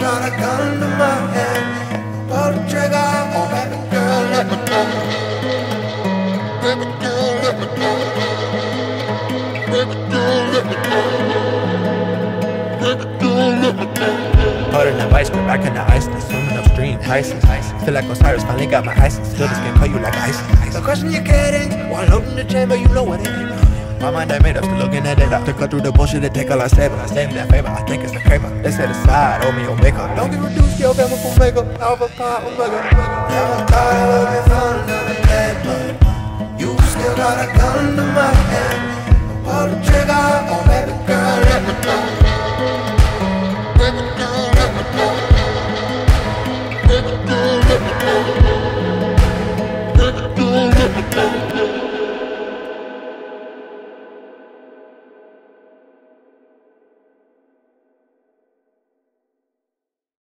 got a gun in my hand. Pull the trigger, oh baby girl, let me go. Baby girl, let me go. Baby girl, let me go. Put in the ice, we're back in the ice, we're swimming upstream, Pisces. Feel like Osiris finally got my ice, still this can cut you like ice. The question you're getting, while loading the chamber, you know what it is. My mind ain't made up, still looking at it up. To cut through the bullshit and take I say, but I stay in that favor. I think it's the paper. They set aside, owe me your makeup. Don't get reduced, your chemical makeup. Alpha, pi, omega. Never thought I would be